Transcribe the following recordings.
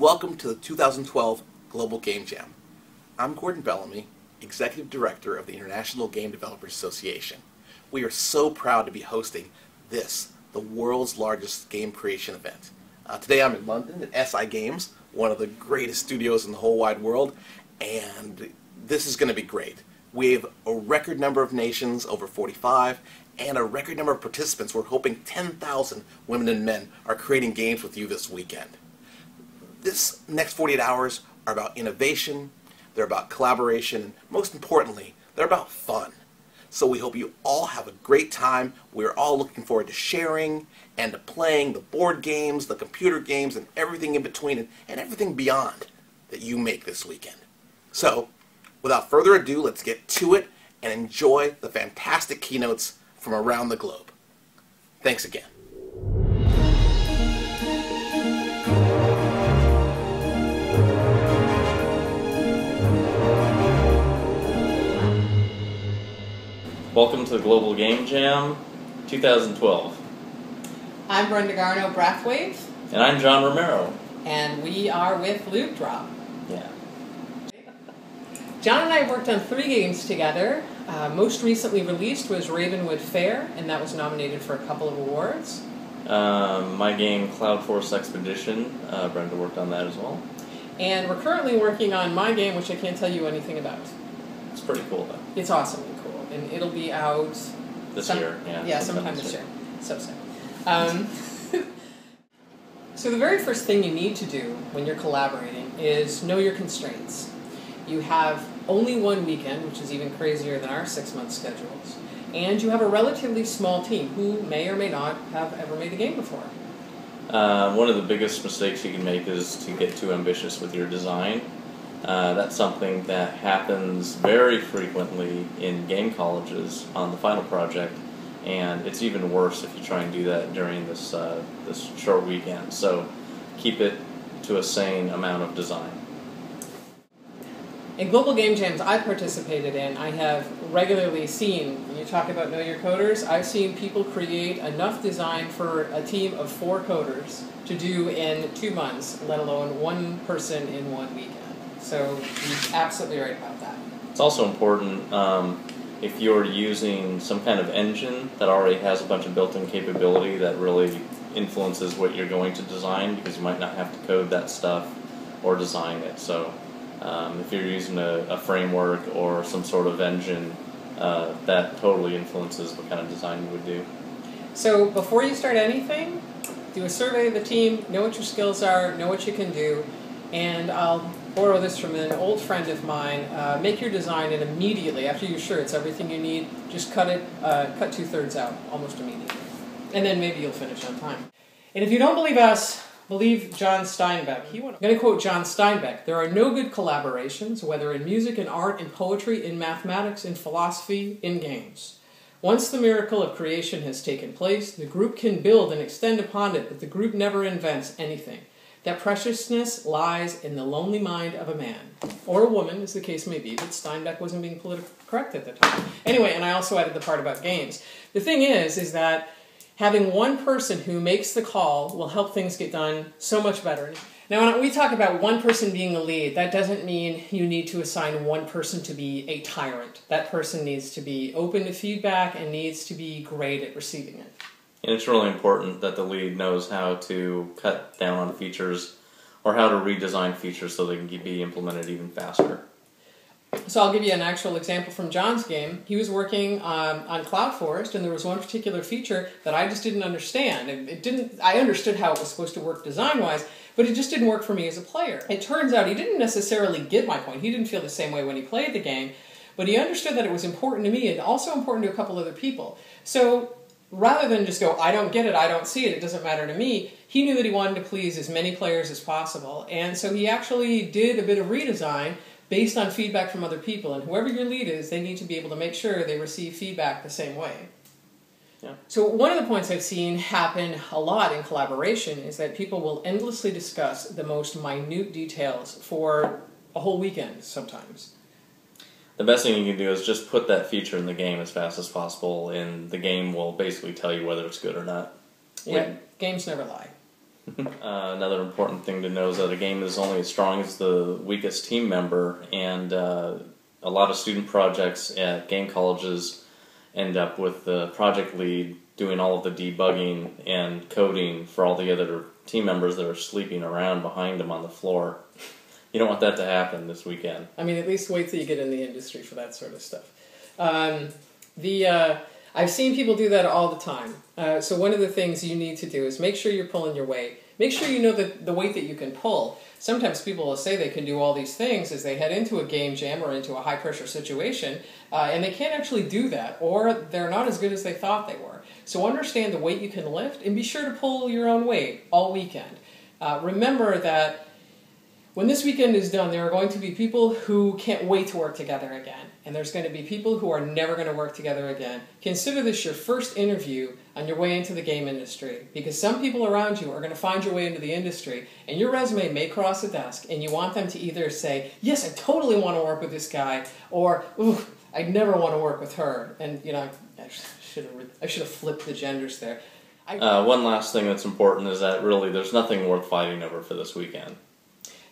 welcome to the 2012 Global Game Jam. I'm Gordon Bellamy, Executive Director of the International Game Developers Association. We are so proud to be hosting this, the world's largest game creation event. Uh, today I'm in London at SI Games, one of the greatest studios in the whole wide world, and this is going to be great. We have a record number of nations, over 45, and a record number of participants. We're hoping 10,000 women and men are creating games with you this weekend. This next 48 hours are about innovation, they're about collaboration, and most importantly, they're about fun. So we hope you all have a great time. We're all looking forward to sharing and to playing the board games, the computer games, and everything in between, and, and everything beyond that you make this weekend. So, without further ado, let's get to it and enjoy the fantastic keynotes from around the globe. Thanks again. Welcome to the Global Game Jam 2012. I'm Brenda Garno Brathwaite, And I'm John Romero. and we are with Loot Drop. Yeah. John and I worked on three games together. Uh, most recently released was Ravenwood Fair, and that was nominated for a couple of awards. Um, my game Cloudforest Expedition, uh, Brenda worked on that as well. And we're currently working on my game, which I can't tell you anything about. It's pretty cool though. It's awesomely cool, and it'll be out This some- year, yeah. Yeah, sometime this year. So soon. Um, so the very first thing you need to do when you're collaborating is know your constraints. You have only one weekend, which is even crazier than our six-month schedules, and you have a relatively small team who may or may not have ever made a game before. Uh, one of the biggest mistakes you can make is to get too ambitious with your design. Uh, that's something that happens very frequently in game colleges on the final project, and it's even worse if you try and do that during this uh, this short weekend. So keep it to a sane amount of design. In global game jams I've participated in, I have regularly seen, when you talk about know your coders, I've seen people create enough design for a team of four coders to do in two months, let alone one person in one weekend. So you're absolutely right about that. It's also important um, if you're using some kind of engine that already has a bunch of built-in capability that really influences what you're going to design because you might not have to code that stuff or design it. So um, if you're using a, a, framework or some sort of engine, uh, that totally influences what kind of design you would do. So before you start anything, do a survey of the team, know what your skills are, know what you can do, and I'll borrow this from an old friend of mine. Uh, make your design and immediately, after you're sure it's everything you need, just cut it, uh, cut two thirds out almost immediately. And then maybe you'll finish on time. And if you don't believe us, believe John Steinbeck. He I'm going to quote John Steinbeck. There are no good collaborations, whether in music and art, in poetry, in mathematics, in philosophy, in games. Once the miracle of creation has taken place, the group can build and extend upon it, but the group never invents anything. That preciousness lies in the lonely mind of a man, or a woman, as the case may be, but Steinbeck wasn't being politically correct at the time. Anyway, and I also added the part about games. The thing is, is that having one person who makes the call will help things get done so much better. Now, when we talk about one person being the lead, that doesn't mean you need to assign one person to be a tyrant. That person needs to be open to feedback and needs to be great at receiving it. And it's really important that the lead knows how to cut down on features or how to redesign features so they can be implemented even faster. So I'll give you an actual example from John's game. He was working um, on Cloud Forest, and there was one particular feature that I just didn't understand. It, it didn't. I understood how it was supposed to work design-wise, but it just didn't work for me as a player. It turns out he didn't necessarily get my point. He didn't feel the same way when he played the game, but he understood that it was important to me and also important to a couple other people. So rather than just go, I don't get it, I don't see it, it doesn't matter to me, he knew that he wanted to please as many players as possible, and so he actually did a bit of redesign based on feedback from other people. And whoever your lead is, they need to be able to make sure they receive feedback the same way. Yeah. So one of the points I've seen happen a lot in collaboration is that people will endlessly discuss the most minute details for a whole weekend sometimes. The best thing you can do is just put that feature in the game as fast as possible, and the game will basically tell you whether it's good or not. Yeah, games never lie. Uh, another important thing to know is that a game is only as strong as the weakest team member, and uh, a lot of student projects at game colleges end up with the project lead doing all of the debugging and coding for all the other team members that are sleeping around behind them on the floor. You don't want that to happen this weekend. I mean, at least wait till you get in the industry for that sort of stuff. Um, the uh, I've seen people do that all the time. Uh, so one of the things you need to do is make sure you're pulling your weight. Make sure you know the, the weight that you can pull. Sometimes people will say they can do all these things as they head into a game jam or into a high pressure situation, uh, and they can't actually do that, or they're not as good as they thought they were. So understand the weight you can lift, and be sure to pull your own weight all weekend. Uh, remember that when this weekend is done, there are going to be people who can't wait to work together again, and there's going to be people who are never going to work together again. Consider this your first interview on your way into the game industry, because some people around you are going to find your way into the industry, and your resume may cross a desk, and you want them to either say, "Yes, I totally want to work with this guy," or "Ooh, I never want to work with her." And you know, I should have I should have flipped the genders there. I, uh, one last thing that's important is that really there's nothing worth fighting over for this weekend.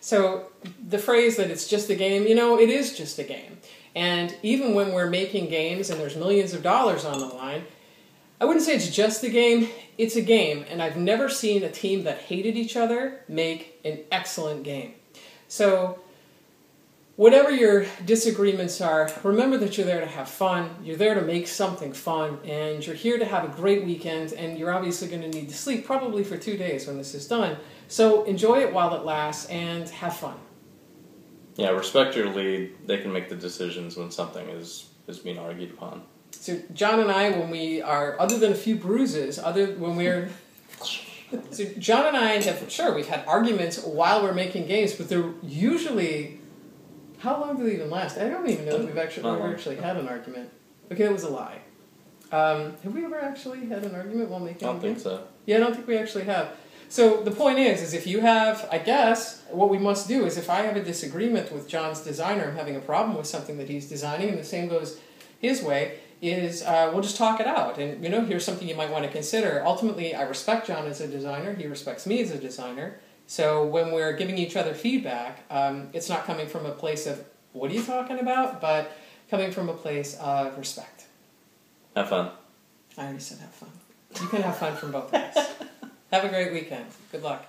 So the phrase that it's just a game, you know, it is just a game. And even when we're making games and there's millions of dollars on the line, I wouldn't say it's just a game, it's a game. And I've never seen a team that hated each other make an excellent game. So whatever your disagreements are, remember that you're there to have fun, you're there to make something fun, and you're here to have a great weekend, and you're obviously going to need to sleep probably for two days when this is done. So enjoy it while it lasts and have fun. Yeah, respect your lead. They can make the decisions when something is, is being argued upon. So John and I, when we are, other than a few bruises, other when we're so John and I have sure we've had arguments while we're making games, but they're usually how long do they even last? I don't even know if we've actually ever actually had an argument. Okay, it was a lie. Um, have we ever actually had an argument while making? I don't think so. Yeah, I don't think we actually have. So the point is, is if you have, I guess, what we must do is if I have a disagreement with John's designer, I'm having a problem with something that he's designing, and the same goes his way, is uh, we'll just talk it out. And, you know, here's something you might want to consider. Ultimately, I respect John as a designer, he respects me as a designer. So when we're giving each other feedback, um, it's not coming from a place of, what are you talking about? But coming from a place of respect. Have fun. I already said have fun. You can have fun from both ways. Have a great weekend. Good luck.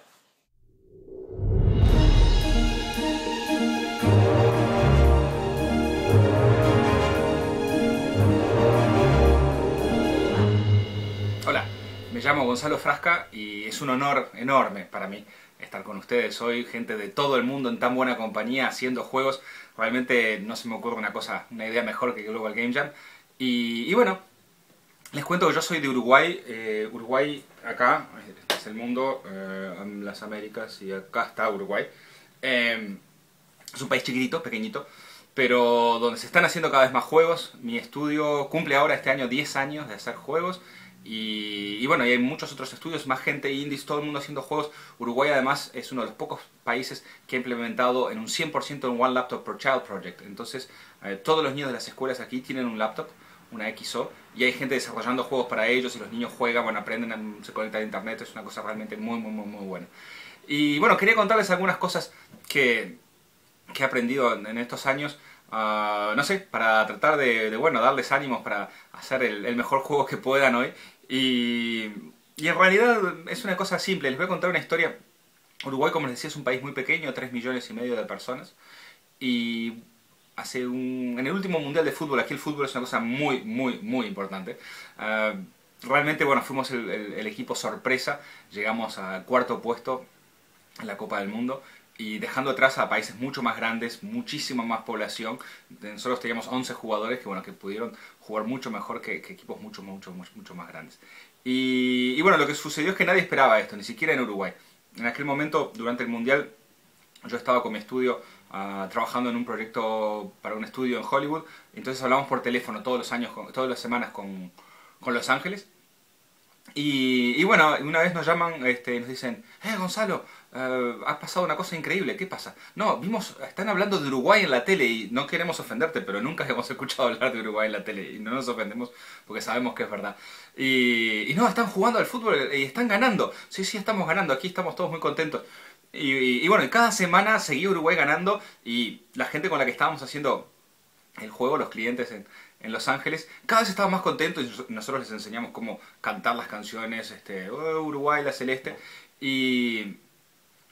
Me llamo Gonzalo Frasca y es un honor enorme para mí estar con ustedes hoy, gente de todo el mundo en tan buena compañía haciendo juegos. Realmente no se me ocurre una cosa, una idea mejor que Global Game Jam. Y, bueno, les cuento que yo soy de Uruguay. Eh, Uruguay acá, es el mundo, eh, las Américas y acá está Uruguay. Eh, es un país chiquitito, pequeñito, pero donde se están haciendo cada vez más juegos. Mi estudio cumple ahora este año 10 años de hacer juegos. Y, bueno, y hay muchos otros estudios, más gente indies, todo el mundo haciendo juegos. Uruguay además es uno de los pocos países que ha implementado en un 100% en One Laptop per Child Project. Entonces, eh, todos los niños de las escuelas aquí tienen un laptop, una XO, y hay gente desarrollando juegos para ellos y los niños juegan, bueno, aprenden, se conectan a internet, es una cosa realmente muy, muy, muy, muy buena. Y bueno, quería contarles algunas cosas que, que he aprendido en, estos años. Uh, no sé, para tratar de, de, bueno, darles ánimos para hacer el, el, mejor juego que puedan hoy. Y, y, en realidad es una cosa simple, les voy a contar una historia. Uruguay, como les decía, es un país muy pequeño, 3 millones y medio de personas. Y hace un, en el último mundial de fútbol, aquí el fútbol es una cosa muy, muy, muy importante. Uh, realmente, bueno, fuimos el, el, el, equipo sorpresa, llegamos al cuarto puesto en la Copa del Mundo y dejando atrás a países mucho más grandes, muchísima más población. Nosotros teníamos 11 jugadores que, bueno, que pudieron jugar mucho mejor que, que equipos mucho, mucho, mucho, más grandes. Y, y, bueno, lo que sucedió es que nadie esperaba esto, ni siquiera en Uruguay. En aquel momento, durante el Mundial, yo estaba con mi estudio uh, trabajando en un proyecto para un estudio en Hollywood. Entonces hablamos por teléfono todos los años, con, todas las semanas con, con Los Ángeles. Y, y, bueno, una vez nos llaman este, nos dicen, eh Gonzalo, eh, ha pasado una cosa increíble, ¿qué pasa? No, vimos, están hablando de Uruguay en la tele y no queremos ofenderte, pero nunca hemos escuchado hablar de Uruguay en la tele y no nos ofendemos porque sabemos que es verdad. Y, no, están jugando al fútbol y están ganando. Sí, sí, estamos ganando, aquí estamos todos muy contentos. Y, bueno, cada semana seguía Uruguay ganando y la gente con la que estábamos haciendo el juego, los clientes en, en Los Ángeles, cada vez estaban más contentos y nosotros les enseñamos cómo cantar las canciones, este, oh, Uruguay, la celeste. Y,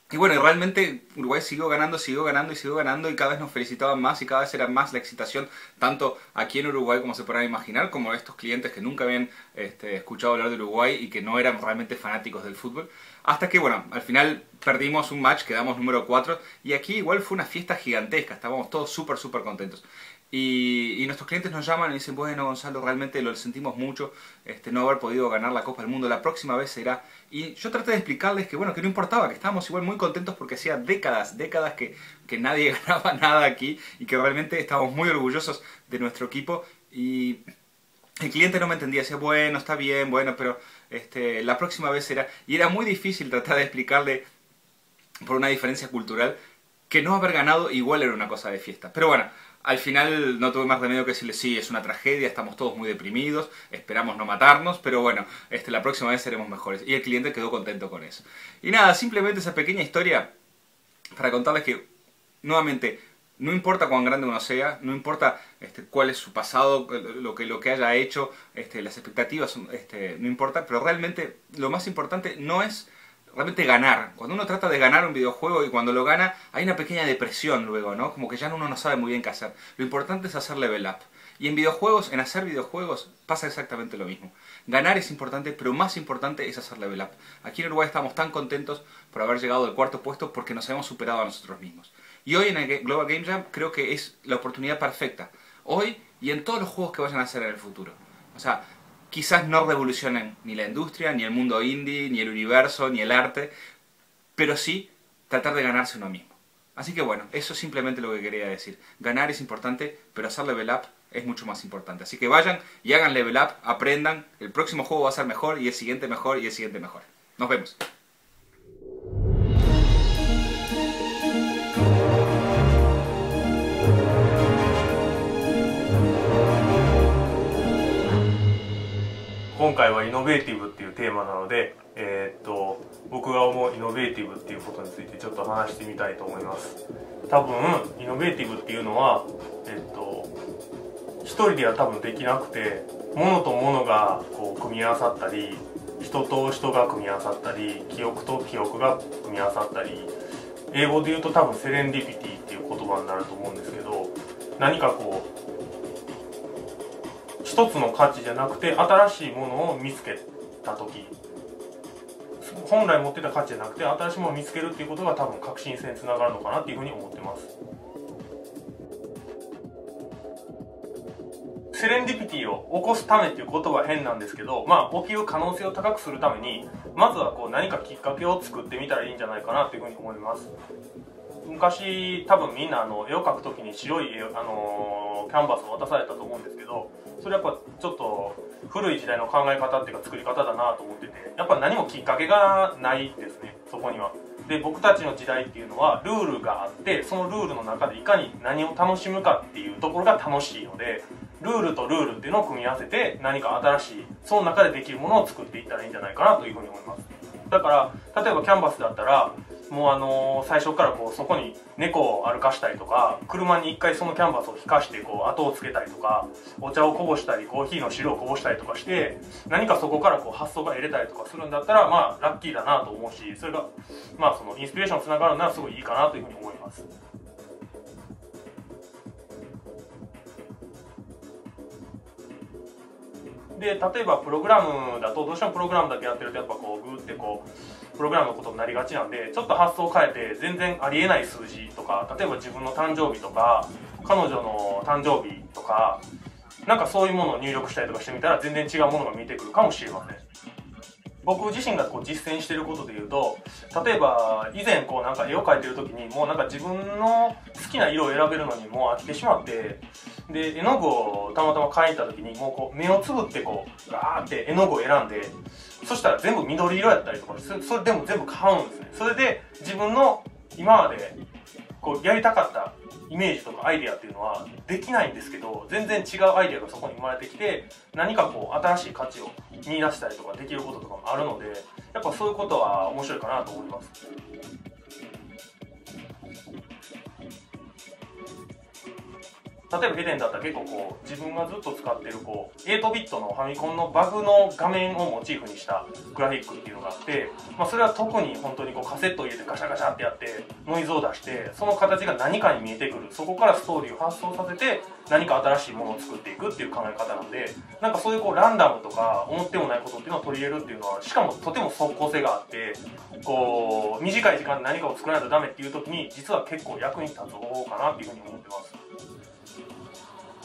y bueno, realmente Uruguay siguió ganando, siguió ganando y siguió ganando y cada vez nos felicitaban más y cada vez era más la excitación, tanto aquí en Uruguay como se podrán imaginar, como estos clientes que nunca habían este, escuchado hablar de Uruguay y que no eran realmente fanáticos del fútbol. Hasta que, bueno, al final perdimos un match, quedamos número 4 y aquí igual fue una fiesta gigantesca, estábamos todos súper, súper contentos. Y, nuestros clientes nos llaman y dicen, bueno Gonzalo, realmente lo sentimos mucho, este, no haber podido ganar la Copa del Mundo, la próxima vez será. Y yo traté de explicarles que bueno, que no importaba, que estábamos igual muy contentos porque hacía décadas, décadas que, que nadie ganaba nada aquí y que realmente estábamos muy orgullosos de nuestro equipo. Y el cliente no me entendía, decía, bueno, está bien, bueno, pero este, la próxima vez será. Y era muy difícil tratar de explicarle por una diferencia cultural que no haber ganado igual era una cosa de fiesta. Pero bueno, al final no tuve más remedio que decirle, sí, es una tragedia, estamos todos muy deprimidos, esperamos no matarnos, pero bueno, este, la próxima vez seremos mejores. Y el cliente quedó contento con eso. Y nada, simplemente esa pequeña historia para contarles que, nuevamente, no importa cuán grande uno sea, no importa este, cuál es su pasado, lo que, lo que haya hecho, este, las expectativas, este, no importa, pero realmente lo más importante no es realmente ganar. Cuando uno trata de ganar un videojuego y cuando lo gana, hay una pequeña depresión luego, ¿no? Como que ya uno no sabe muy bien qué hacer. Lo importante es hacer level up. Y en videojuegos, en hacer videojuegos, pasa exactamente lo mismo. Ganar es importante, pero más importante es hacer level up. Aquí en Uruguay estamos tan contentos por haber llegado al cuarto puesto porque nos hemos superado a nosotros mismos. Y hoy en el Global Game Jam creo que es la oportunidad perfecta. Hoy y en todos los juegos que vayan a hacer en el futuro. O sea, quizás no revolucionen ni la industria, ni el mundo indie, ni el universo, ni el arte, pero sí tratar de ganarse uno mismo. Así que bueno, eso es simplemente lo que quería decir. Ganar es importante, pero hacer level up es mucho más importante. Así que vayan y hagan level up, aprendan. El próximo juego va a ser mejor y el siguiente mejor y el siguiente mejor. Nos vemos. 今回はイノベーティブっていうテーマなので、えー、っと僕が思うイノベーティブっていうことについてちょっと話してみたいと思います。多分イノベーティブっていうのはえー、っと一人では多分できなくて物と物がこう組み合わさったり人と人が組み合わさったり記憶と記憶が組み合わさったり英語で言うと多分セレンディピティっていう言葉になると思うんですけど何かこう一つの価値じゃなくて新しいものを見つけた時。本来持ってた価値じゃなくて新しいものを見つけるっていうことが多分革新性につながるのかなっていうふうに思ってます。セレンディピティを起こすためっていう言葉は変なんですけどまあ起きる可能性を高くするためにまずはこう何かきっかけを作ってみたらいいんじゃないかなっていうふうに思います。昔多分みんなあの絵を描く時に白い、あのー、キャンバスを渡されたと思うんですけどそれやっぱちょっと古い時代の考え方っていうか作り方だなと思っててやっぱ何もきっかけがないですねそこには。で僕たちの時代っていうのはルールがあってそのルールの中でいかに何を楽しむかっていうところが楽しいのでルールとルールっていうのを組み合わせて何か新しいその中でできるものを作っていったらいいんじゃないかなというふうに思います。だから例えばキャンバスだったらもうあの、最初からこうそこに猫を歩かしたりとか車に一回そのキャンバスを引かしてこう後をつけたりとかお茶をこぼしたりコーヒーの汁をこぼしたりとかして何かそこからこう発想が得れたりとかするんだったらまあラッキーだなと思うしそれがまあそのインスピレーションつながるならすごいいいかなというふうに思います。で例えばプログラムだとどうしてもプログラムだけやってるとやっぱこうグーってこうプログラムのことになりがちなんでちょっと発想を変えて全然ありえない数字とか例えば自分の誕生日とか彼女の誕生日とかなんかそういうものを入力したりとかしてみたら全然違うものが見えてくるかもしれません。僕自身がこう実践していることで言うと例えば以前こうなんか絵を描いてる時にもうなんか自分の好きな色を選べるのにもう飽きてしまってで絵の具をたまたま描いた時にもうこう目をつぶってこうガーって絵の具を選んでそしたら全部緑色やったりとかそれそれでも全部買うんですね。それで自分の今までこうやりたかったイメージとかアイデアっていうのはできないんですけど全然違うアイデアがそこに生まれてきて何かこう新しい価値を見出したりとかできることとかもあるのでやっぱそういうことは面白いかなと思います。例えばヘデンだったら結構こう自分がずっと使ってるこう8ビットのファミコンのバグの画面をモチーフにしたグラフィックっていうのがあって、まあ、それは特に本当にこうカセットを入れてガシャガシャってやってノイズを出してその形が何かに見えてくる。そこからストーリーを発想させて何か新しいものを作っていくっていう考え方なんでなんかそういうこうランダムとか思ってもないことっていうのを取り入れるっていうのはしかもとても即効性があってこう短い時間で何かを作らないとダメっていう時に実は結構役に立つ方法かなっていうふうに思ってます。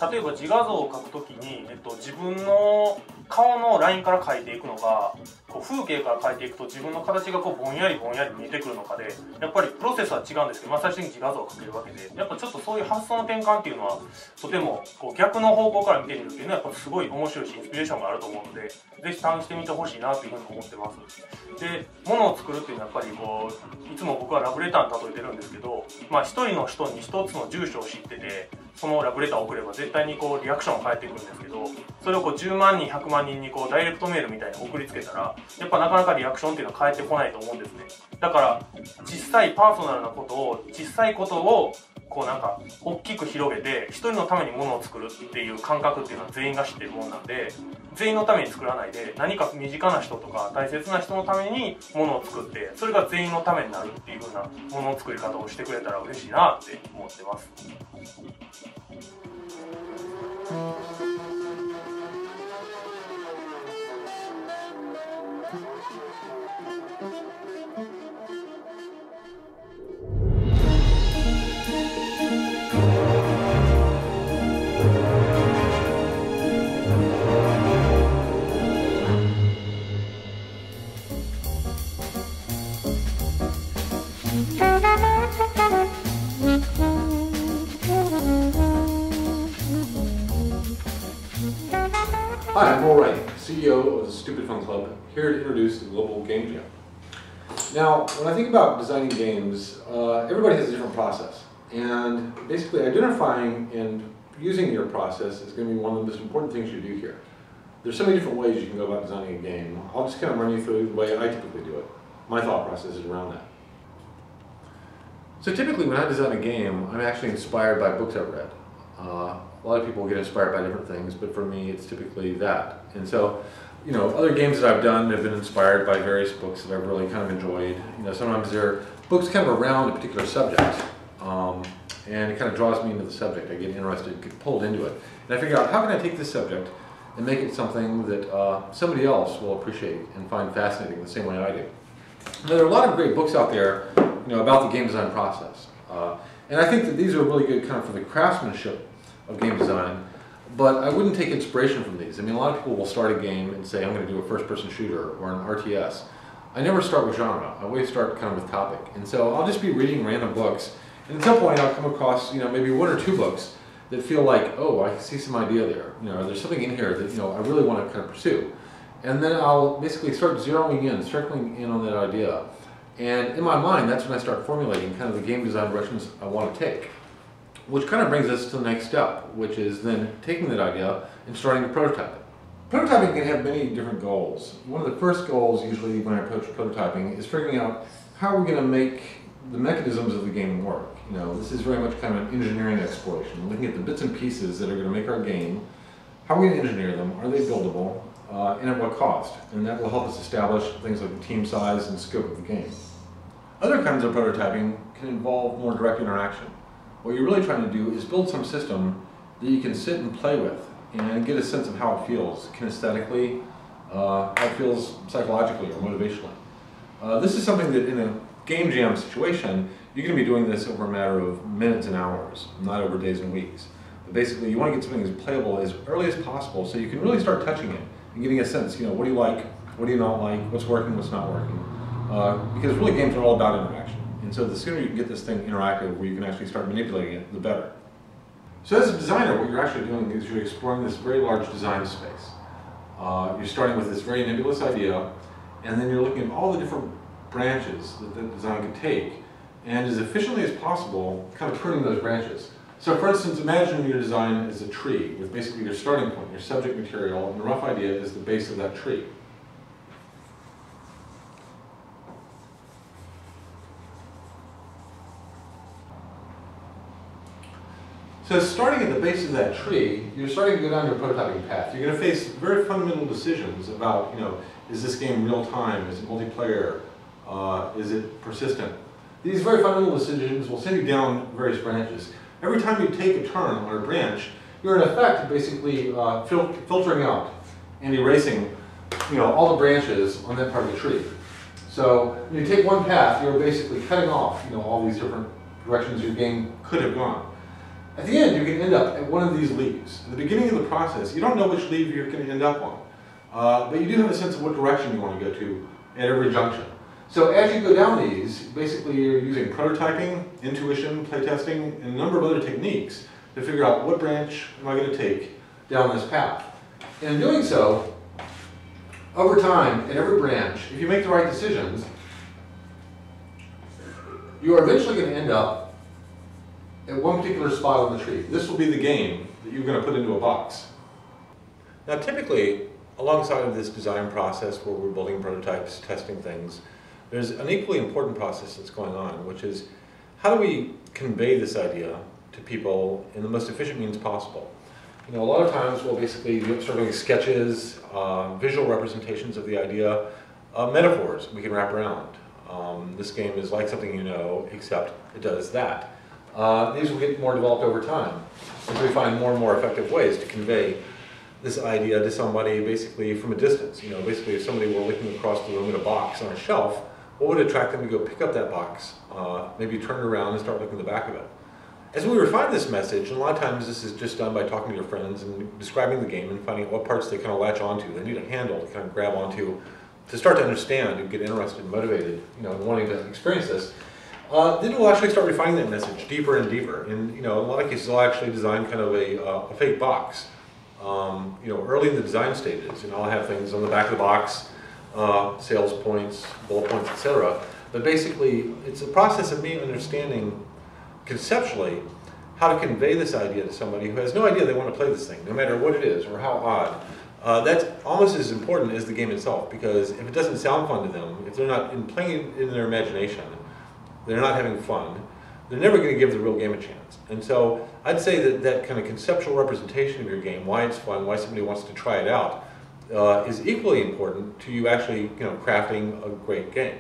例えば自画像を描くときに、えっと、自分の顔のラインから描いていくのがこう風景から描いていくと自分の形がこうぼんやりぼんやり見えてくるのかでやっぱりプロセスは違うんですけど、まあ、最終的に自画像を描けるわけでやっぱちょっとそういう発想の転換っていうのはとてもこう逆の方向から見てみるっていうのはやっぱすごい面白いしインスピレーションがあると思うのでぜひ試してみてほしいなというふうに思ってます。で物を作るっていうのはやっぱりこういつも僕はラブレターに例えてるんですけどまあ一人の人に一つの住所を知っててそのラブレターを送れば絶対にこうリアクションが返ってくるんですけどそれをこう10万人100万人にこうダイレクトメールみたいに送りつけたらやっぱなかなかリアクションっていうのは返ってこないと思うんですね。だから実際パーソナルなことを小さいことをこうなんか大きく広げて一人のためにものを作るっていう感覚っていうのは全員が知ってるもんなんで全員のために作らないで何か身近な人とか大切な人のためにものを作ってそれが全員のためになるっていう風なものの作り方をしてくれたら嬉しいなって思ってます。Hi, Stupid Fun Club, here to introduce the Global Game Jam. Now, when I think about designing games, uh, everybody has a different process. And basically identifying and using your process is going to be one of the most important things you do here. There's so many different ways you can go about designing a game. I'll just kind of run you through the way I typically do it. My thought process is around that. So typically when I design a game, I'm actually inspired by books I've read. Uh, a lot of people get inspired by different things, but for me it's typically that. And so, you know, other games that I've done have been inspired by various books that I've really kind of enjoyed. You know, sometimes they're books kind of around a particular subject. Um, and it kind of draws me into the subject. I get interested, get pulled into it. And I figure out how can I take this subject and make it something that uh, somebody else will appreciate and find fascinating the same way I do. Now, there are a lot of great books out there, you know, about the game design process. Uh, and I think that these are really good kind of for the craftsmanship of game design, but I wouldn't take inspiration from these. I mean, a lot of people will start a game and say, I'm going to do a first-person shooter or an RTS. I never start with genre. I always start kind of with topic. And so I'll just be reading random books, and at some point I'll come across, you know, maybe one or two books that feel like, oh, I see some idea there. You know, there's something in here that, you know, I really want to kind of pursue. And then I'll basically start zeroing in, circling in on that idea. And in my mind, that's when I start formulating kind of the game design directions I want to take. Which kind of brings us to the next step, which is then taking that idea and starting to prototype it. Prototyping can have many different goals. One of the first goals, usually when I approach prototyping, is figuring out how we're going to make the mechanisms of the game work. You know, this is very much kind of an engineering exploration, looking at the bits and pieces that are going to make our game. How are we going to engineer them? Are they buildable? Uh, and at what cost? And that will help us establish things like the team size and scope of the game. Other kinds of prototyping can involve more direct interaction. What you're really trying to do is build some system that you can sit and play with and get a sense of how it feels kinesthetically, uh, how it feels psychologically or motivationally. Uh, this is something that in a game jam situation, you're going to be doing this over a matter of minutes and hours, not over days and weeks. But basically, you want to get something as playable as early as possible so you can really start touching it and getting a sense, you know, what do you like, What do you not like? What's working? What's not working? Uh, because really games are all about interaction. And so the sooner you can get this thing interactive where you can actually start manipulating it, the better. So as a designer, what you're actually doing is you're exploring this very large design space. Uh, you're starting with this very nebulous idea, and then you're looking at all the different branches that the design could take, and as efficiently as possible, kind of pruning those branches. So for instance, imagine your design is a tree with basically your starting point, your subject material, and the rough idea is the base of that tree. So starting at the base of that tree, you're starting to go down your prototyping path. You're going to face very fundamental decisions about, you know, is this game real time? Is it multiplayer? Uh, is it persistent? These very fundamental decisions will send you down various branches. Every time you take a turn on a branch, you're in effect basically uh, fil filtering out and erasing, you know, all the branches on that part of the tree. So when you take one path, you're basically cutting off, you know, all these different directions your game could have gone. At the end, you can end up at one of these leaves. At the beginning of the process, you don't know which leaf you're going to end up on, uh, but you do have a sense of what direction you want to go to at every junction. So as you go down these, basically you're using prototyping, intuition, playtesting, and a number of other techniques to figure out what branch am I going to take down this path. And in doing so, over time, at every branch, if you make the right decisions, you are eventually going to end up at one particular spot on the tree. This will be the game that you're going to put into a box. Now typically, alongside of this design process where we're building prototypes, testing things, there's an equally important process that's going on, which is how do we convey this idea to people in the most efficient means possible? You know, a lot of times we'll basically start doing sketches, uh, visual representations of the idea, uh, metaphors we can wrap around. Um, this game is like something you know, except it does that. Uh, these will get more developed over time as we find more and more effective ways to convey this idea to somebody basically from a distance. You know, basically if somebody were looking across the room at a box on a shelf, what would attract them to go pick up that box, uh, maybe turn it around and start looking at the back of it. As we refine this message, and a lot of times this is just done by talking to your friends and describing the game and finding what parts they kind of latch onto, they need a handle to kind of grab onto to start to understand and get interested and motivated, you know, wanting to experience this. Uh, then we'll actually start refining that message deeper and deeper. And you know, in a lot of cases, I'll actually design kind of a, uh, a fake box. Um, you know, early in the design stages, and I'll have things on the back of the box, uh, sales points, bullet points, etc. But basically, it's a process of me understanding conceptually how to convey this idea to somebody who has no idea they want to play this thing, no matter what it is or how odd. Uh, that's almost as important as the game itself, because if it doesn't sound fun to them, if they're not in playing in their imagination, they're not having fun, they're never going to give the real game a chance. And so I'd say that that kind of conceptual representation of your game, why it's fun, why somebody wants to try it out, uh, is equally important to you actually you know, crafting a great game.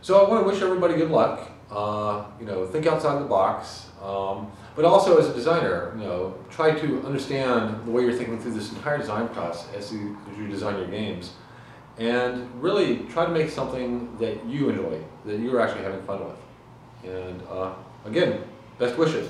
So I want to wish everybody good luck. Uh, you know, think outside the box. Um, but also as a designer, you know, try to understand the way you're thinking through this entire design process as you, as you design your games and really try to make something that you enjoy, that you're actually having fun with. And uh, again, best wishes.